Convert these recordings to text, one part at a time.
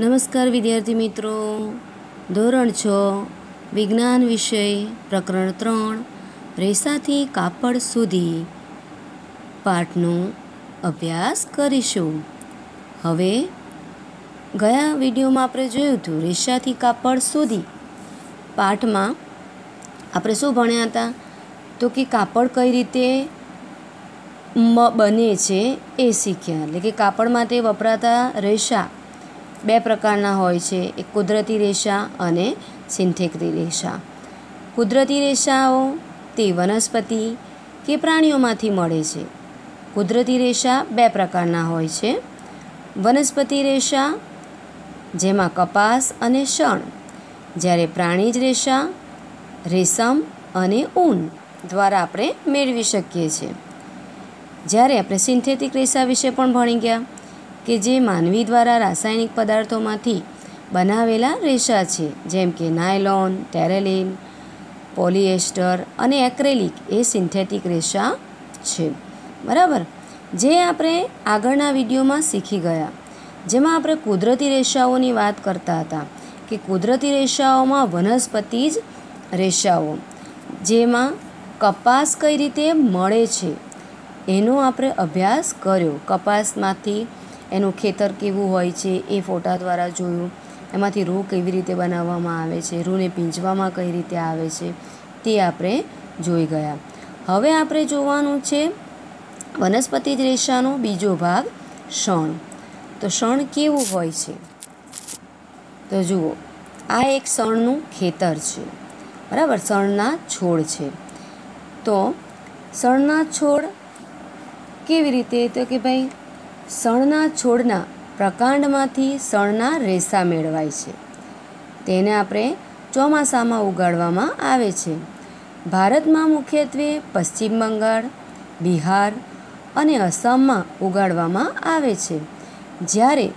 નમસ્કાર વિદ્યાર્થી મિત્રો. ધોરણ છ, વિજ્ઞાન વિષય, પ્રકરણ ત્રણ, રેસાથી કાપડ સુધી. પાઠનો અભ્યાસ કરીશું. હવે, ગયા વિડીયોમાં આપણે જોયું હતું, રેસાથી કાપડ સુધી. પાઠમાં આપણે શું ભણ્યા હતા? તો કે કાપડ કઈ રીતે બને છે એ શીખ્યા. એટલે કે કાપડ માટે વપરાતા રેશા બે પ્રકારના હોય છે. એક કુદરતી રેશા અને સિન્થેટિક રેશા કુદરતી રેશાઓ તે વનસ્પતિ કે પ્રાણીઓમાંથી મળે છે. કુદરતી રેશા બે પ્રકારના હોય છે. વનસ્પતિ રેશા જેમાં કપાસ અને શણ, જ્યારે પ્રાણીજ રેશા રેશમ અને ઊન દ્વારા આપણે મેળવી શકીએ છીએ. જ્યારે આપણે સિન્થેટિક રેશા વિશે પણ ભણી ગયા કે જે માનવી દ્વારા રાસાયણિક પદાર્થોમાંથી બનાવેલા રેશા છે, જેમ કે નાયલોન, ટેરેલિન, પોલિએસ્ટર અને એક્રેલિક એ સિન્થેટિક રેશા છે. બરાબર? જે આપણે આગળના વિડીયોમાં શીખી ગયા. જેમાં આપણે કુદરતી રેશાઓની વાત કરતા હતા કે કુદરતી રેશાઓમાં વનસ્પતિ જ રેશાઓ, જેમાં કપાસ કઈ રીતે મળે છે, એનો આપણે અભ્યાસ કર્યો. કપાસમાંથી એનું ખેતર કેવું હોય છે એ ફોટા દ્વારા જોયું. એમાંથી રૂ કેવી રીતે બનાવવામાં આવે છે, રૂને પીંજવામાં કઈ રીતે આવે છે તે આપણે જોઈ ગયા. હવે આપણે જોવાનું છે વનસ્પતિ રેશાનો બીજો ભાગ, શણ. તો શણ કેવું હોય છે? તો જુઓ, આ એક શણનું ખેતર છે. બરાબર, શણના છોડ છે. તો શણના છોડ કેવી રીતે? તો કે ભાઈ શણના છોડના પ્રકાંડમાંથી શણના રેસા મેળવાય છે. તેને આપણે ચોમાસામાં ઉગાડવામાં આવે છે. ભારતમાં મુખ્યત્વે પશ્ચિમ બંગાળ, બિહાર અને અસમમાં ઉગાડવામાં આવે છે. જ્યારે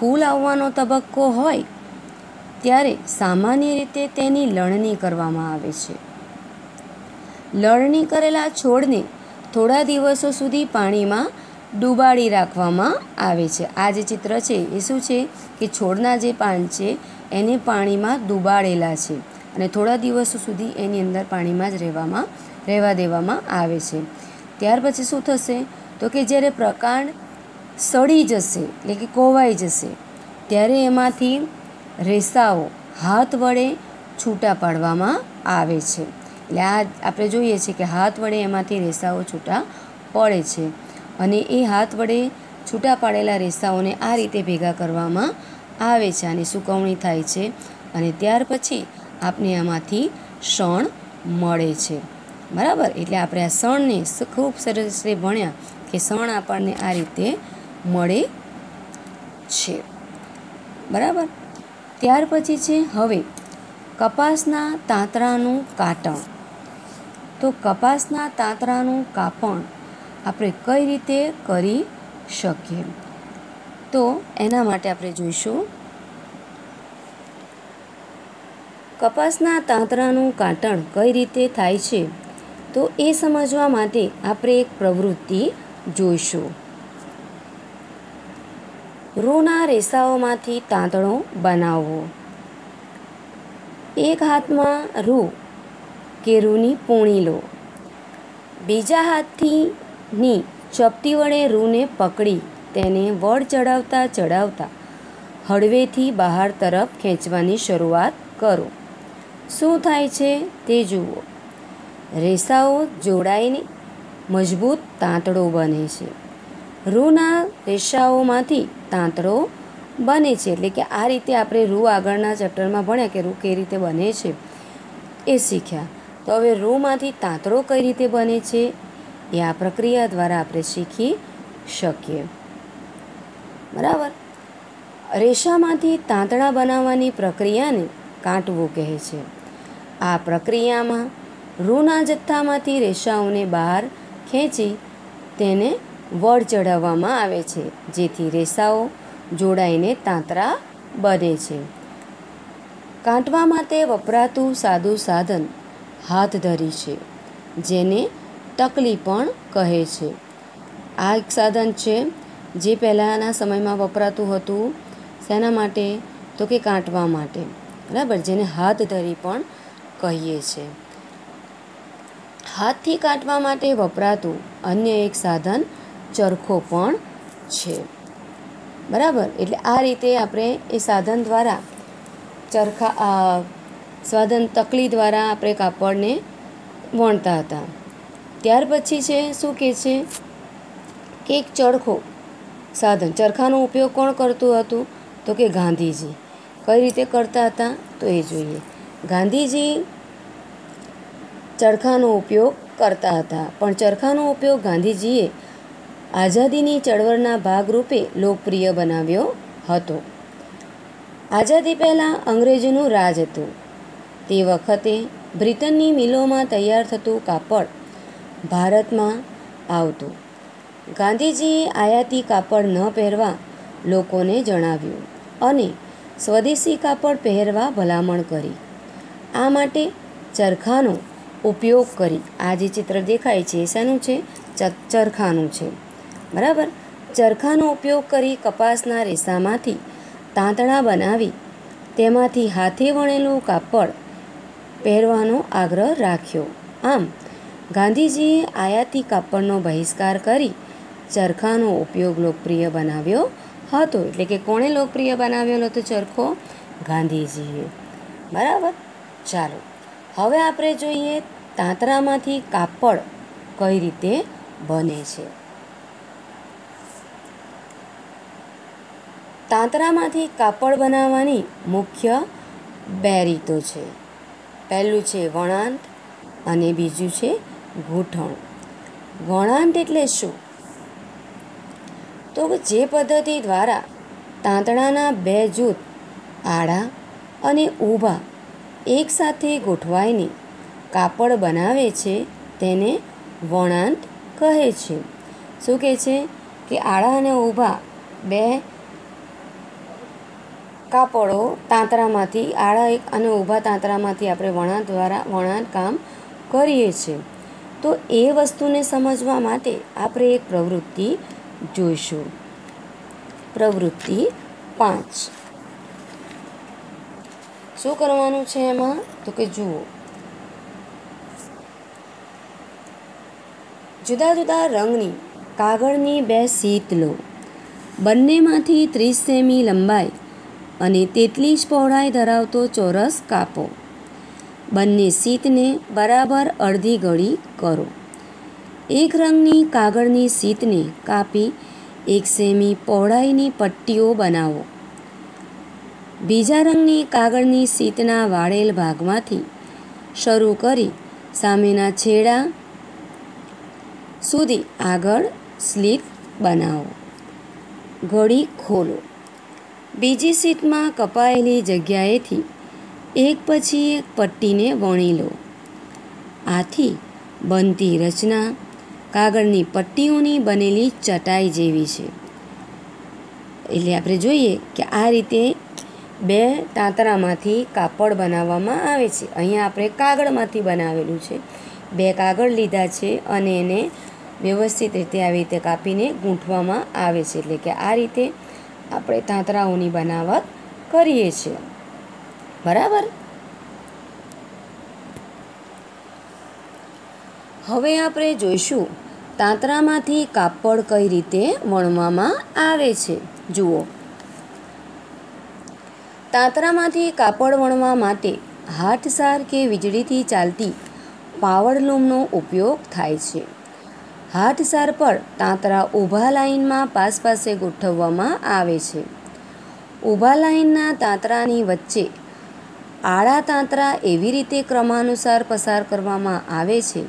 ફૂલ આવવાનો તબક્કો હોય, ત્યારે સામાન્ય રીતે તેની લણણી કરવામાં આવે છે. લણણી કરેલા છોડને થોડા દિવસો સુધી પાણીમાં ડૂબાડી રાખવામાં આવે છે. આ જે ચિત્ર છે એ શું છે? કે છોડના જે પાન છે, એને પાણીમાં ડૂબાડેલા છે અને થોડા દિવસો સુધી એની અંદર પાણીમાં જ રહેવામાં, રહેવા દેવામાં આવે છે. ત્યાર પછી શું થશે? તો કે જ્યારે પ્રકાંડ સડી જશે, એટલે કે કોવાઈ જશે, ત્યારે એમાંથી રેસાઓ હાથ વડે છૂટા પાડવામાં આવે છે. એટલે આ આપણે જોઈએ છીએ કે હાથ વડે એમાંથી રેસાઓ છૂટા પડે છે. અને એ હાથ વડે છૂટા પાડેલા રેસાઓને આ રીતે ભેગા કરવામાં આવે છે અને સુકવણી થાય છે અને ત્યાર પછી આપને આમાંથી શણ મળે છે. બરાબર? એટલે આપણે આ શણને ખૂબ સરસ રીતે ભણ્યા કે શણ આપણને આ રીતે મળે છે. બરાબર? ત્યાર પછી છે હવે કપાસના તાંતરાનું કાટણ. તો કપાસના તાંતરાનું કાપણ આપણે કઈ રીતે કરી શકીએ? તો એના માટે આપણે જોઈશું. કપાસના તાંતરાનું કાટણ કઈ રીતે થાય છે, તો એ સમજવા માટે આપણે એક પ્રવૃત્તિ જોઈશું. રૂના રેસાઓમાંથી તાંતણો બનાવવો એક હાથમાં રૂ કે રૂની પૂણી લો. બીજા હાથથી ની ચપટી વડે રૂને પકડી તેને વડ ચડાવતા ચડાવતા હળવેથી બહાર તરફ ખેંચવાની શરૂઆત કરો. શું થાય છે તે જુઓ. રેસાઓ જોડાઈને મજબૂત તાંતડો બને છે. રૂના રેસાઓમાંથી તાંતડો બને છે એટલે કે આ રીતે આપણે રૂ આગળના ચેપ્ટરમાં ભણ્યા કે રૂ કઈ રીતે બને છે એ શીખ્યા. તો હવે રૂમાંથી તાંતડો કઈ રીતે બને છે? એ આ પ્રક્રિયા દ્વારા આપણે શીખી શકીએ. બરાબર? રેશામાંથી તાંતણા બનાવવાની પ્રક્રિયાને કાંટવું કહે છે. આ પ્રક્રિયામાં રૂના જથ્થામાંથી રેશાઓને બહાર ખેંચી તેને વડ ચઢાવવામાં આવે છે, જેથી રેસાઓ જોડાઈને તાંતરા બને છે. કાંટવા માટે વપરાતું સાદું સાધન હાથ ધરી છે, જેને ટકલી પણ કહે છે. આ એક સાધન છે જે પહેલાંના સમયમાં વપરાતું હતું શેના માટે? તો કે કાંટવા માટે. બરાબર? જેને હાથ ધરી પણ કહીએ છીએ હાથથી કાટવા માટે વપરાતું અન્ય એક સાધન ચરખો પણ છે. બરાબર? એટલે આ રીતે આપણે એ સાધન દ્વારા ચરખા સાધન તકલી દ્વારા આપણે કાપડને વણતા હતા. ત્યાર પછી છે, શું કહે છે? કે એક ચરખો સાધન. ચરખાનો ઉપયોગ કોણ કરતું હતું? તો કે ગાંધીજી. કઈ રીતે કરતા હતા? તો એ જોઈએ. ગાંધીજી ચરખાનો ઉપયોગ કરતા હતા. પણ ચરખાનો ઉપયોગ ગાંધીજીએ આઝાદીની ચળવળના ભાગરૂપે લોકપ્રિય બનાવ્યો હતો. આઝાદી પહેલાં અંગ્રેજોનું રાજ હતું. તે વખતે બ્રિટનની મિલોમાં તૈયાર થતું કાપડ ભારતમાં આવતું. ગાંધીજીએ આયાતી કાપડ ન પહેરવા લોકોને જણાવ્યું અને સ્વદેશી કાપડ પહેરવા ભલામણ કરી. આ માટે ચરખાનો ઉપયોગ કરી. આ જે ચિત્ર દેખાય છે શેનું છે? ચરખાનું છે. બરાબર? ચરખાનો ઉપયોગ કરી કપાસના રેસામાંથી તાંતણા બનાવી, તેમાંથી હાથે વણેલું કાપડ પહેરવાનો આગ્રહ રાખ્યો. આમ ગાંધીજીએ આયાતી કાપડનો બહિષ્કાર કરી ચરખાનો ઉપયોગ લોકપ્રિય બનાવ્યો હતો. એટલે કે કોણે લોકપ્રિય બનાવ્યો હતો ચરખો? ગાંધીજીએ. બરાબર? ચાલો. હવે આપણે જોઈએ તાંતરામાંથી કાપડ કઈ રીતે બને છે. તાંતરામાંથી કાપડ બનાવવાની મુખ્ય બે રીતો છે. પહેલું છે વણાંત અને બીજું છે ગૂંથણ. વણાંત એટલે શું? તો જે પદ્ધતિ દ્વારા તાંતણાના બે જૂથ, આડા અને ઊભા, એકસાથે ગોઠવાઈને કાપડ બનાવે છે, તેને વણાંત કહે છે. શું કહે છે? કે આડા અને ઊભા બે કાપડો તાંતરામાંથી, આડા એક અને ઊભા તાંતરામાંથી આપણે વણાટ દ્વારા વણાટ કામ કરીએ છીએ. તો એ વસ્તુને સમજવા માટે આપણે એક પ્રવૃત્તિ જોઈશું. પ્રવૃત્તિ પાંચ. શું કરવાનું છે એમાં? તો કે જુઓ. જુદા જુદા રંગની કાગળની બે સીટ લો. બંનેમાંથી ત્રીસ સેમી લંબાઈ અને તેટલી જ પહોળાઈ ધરાવતો ચોરસ કાપો. બંને સીતને બરાબર અડધી ગળી કરો. એક રંગની કાગળની સીતને કાપી એક સેમી પહોળાઈની પટ્ટીઓ બનાવો. બીજા રંગની કાગળની સીતના વાળેલ ભાગમાંથી શરૂ કરી સામેના છેડા સુધી આગળ સ્લીપ બનાવો. ઘડી ખોલો. બીજી સીટમાં કપાયેલી જગ્યાએથી એક પછી એક પટ્ટીને વણી લો. આથી બનતી રચના કાગળની પટ્ટીઓની બનેલી ચટાઈ જેવી છે. એટલે આપણે જોઈએ કે આ રીતે બે તાંતરામાંથી કાપડ બનાવવામાં આવે છે. અહીંયા આપણે કાગળમાંથી બનાવેલું છે. બે કાગળ લીધા છે અને એને વ્યવસ્થિત રીતે આવી રીતે કાપીને ગૂંથવામાં આવે છે. એટલે કે આ રીતે આપણે તાંતરાઓની બનાવટ કરીએ છીએ. બરાબર? હવે આપણે જોઈશું તાંતરામાંથી કાપડ કઈ રીતે વણવામાં આવે છે. જુઓ. તાંતરામાંથી કાપડ વણવા માટે હાથસાર કે વીજળીથી ચાલતી પાવરલૂમનો ઉપયોગ થાય છે. હાથસાર પર તાંતરા ઊભા લાઇનમાં પાસ પાસે ગોઠવવામાં આવે છે. ઊભા લાઇનના તાંતરાની વચ્ચે આડા તાંતરા એવી રીતે ક્રમાનુસાર પસાર કરવામાં આવે છે,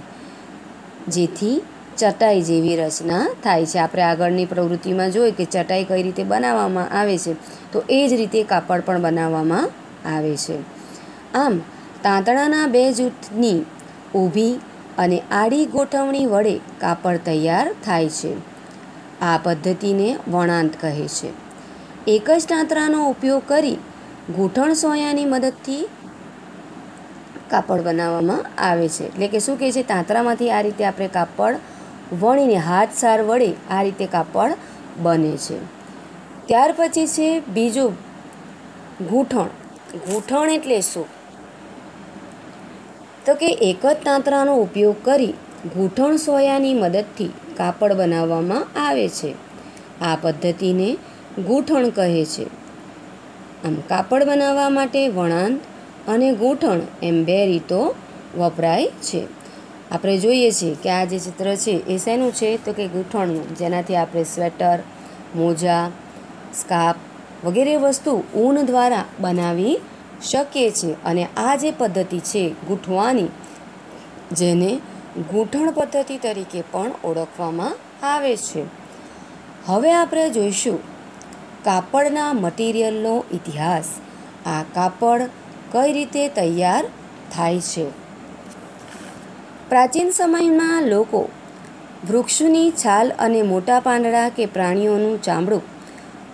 જેથી ચટાઈ જેવી રચના થાય છે. આપણે આગળની પ્રવૃત્તિમાં જોઈએ કે ચટાઈ કઈ રીતે બનાવવામાં આવે છે, તો એ જ રીતે કાપડ પણ બનાવવામાં આવે છે. આમ, તાંતણાના બે જૂથની ઊભી અને આડી ગોઠવણી વડે કાપડ તૈયાર થાય છે. આ પદ્ધતિને વણાંત કહે છે. એક જ તાંતરાનો ઉપયોગ કરી ગૂંથણ સોયાની મદદથી કાપડ બનાવવામાં આવે છે. એટલે કે શું કહે છે? તાંતરામાંથી આ રીતે આપણે કાપડ વણીને હાથ સાર વડે આ રીતે કાપડ બને છે. ત્યાર પછી છે બીજું ગૂંઠણ ગૂંઠણ એટલે શું? તો કે એક જ તાંતરાનો ઉપયોગ કરી ગૂંઠણ સોયાની મદદથી કાપડ બનાવવામાં આવે છે. આ પદ્ધતિને ગૂંઠણ કહે છે. આમ કાપડ બનાવવા માટે વણાંત અને ગૂંથણ એમ બે રીતો વપરાય છે. આપણે જોઈએ છીએ કે આ જે ચિત્ર છે એ શેનું છે? તો કે ગૂંથણનું જેનાથી આપણે સ્વેટર, મોજા, સ્કાર્ફ વગેરે વસ્તુ ઊન દ્વારા બનાવી શકીએ છીએ. અને આ જે પદ્ધતિ છે ગૂંથવાની જેને ગૂંથણ પદ્ધતિ તરીકે પણ ઓળખવામાં આવે છે. હવે આપણે જોઈશું કાપડના મટીરિયલનો ઇતિહાસ. આ કાપડ કઈ રીતે તૈયાર થાય છે? પ્રાચીન સમયમાં લોકો વૃક્ષની છાલ અને મોટા પાંદડા કે પ્રાણીઓનું ચામડું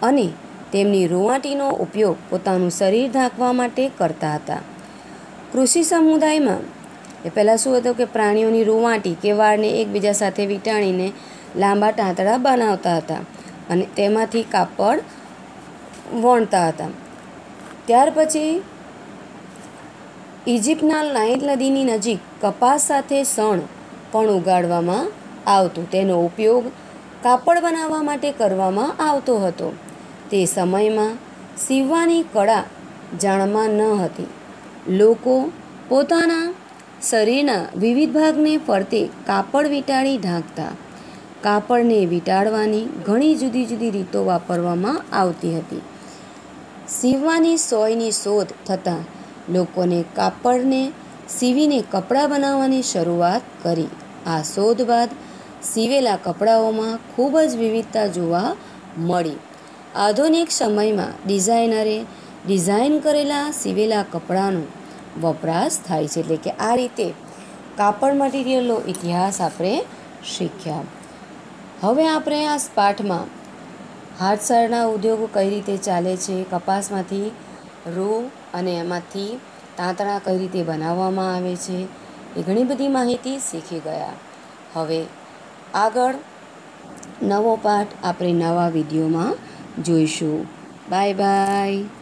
અને તેમની રૂવાટીનો ઉપયોગ પોતાનું શરીર ઢાંકવા માટે કરતા હતા. કૃષિ સમુદાયમાં એ પહેલાં શું હતું કે પ્રાણીઓની રૂવાટી કે વાળને એકબીજા સાથે વીંટાણીને લાંબા ટાંતળા બનાવતા હતા અને તેમાંથી કાપડ વણતા હતા. ત્યાર પછી ઇજિપ્તના નાઇલ નદીની નજીક કપાસ સાથે સણ પણ ઉગાડવામાં આવતું. તેનો ઉપયોગ કાપડ બનાવવા માટે કરવામાં આવતો હતો. તે સમયમાં સીવવાની કળા જાણમાં ન હતી. લોકો પોતાના શરીરના વિવિધ ભાગને ફરતે કાપડ વીંટાળી ઢાંકતા. કાપડને વીંટાળવાની ઘણી જુદી જુદી રીતો વાપરવામાં આવતી હતી. સીવવાની સોયની શોધ થતાં લોકોને કાપડને, સીવીને કપડાં બનાવવાની શરૂઆત કરી. આ શોધ બાદ સીવેલા કપડાઓમાં ખૂબ જ વિવિધતા જોવા મળી. આધુનિક સમયમાં ડિઝાઇનરે ડિઝાઇન કરેલા સીવેલા કપડાનો વપરાશ થાય છે. એટલે કે આ રીતે કાપડ મટીરિયલનો ઇતિહાસ આપણે શીખ્યા. હવે આપણે આ પાઠમાં હાથસરના ઉદ્યોગો કઈ રીતે ચાલે છે, કપાસમાંથી રૂ અને એમાંથી તાંતણા કઈ રીતે બનાવવામાં આવે છે, એ ઘણી બધી માહિતી શીખી ગયા. હવે આગળ નવો પાઠ આપણે નવા વિડીયોમાં જોઈશું. Bye bye.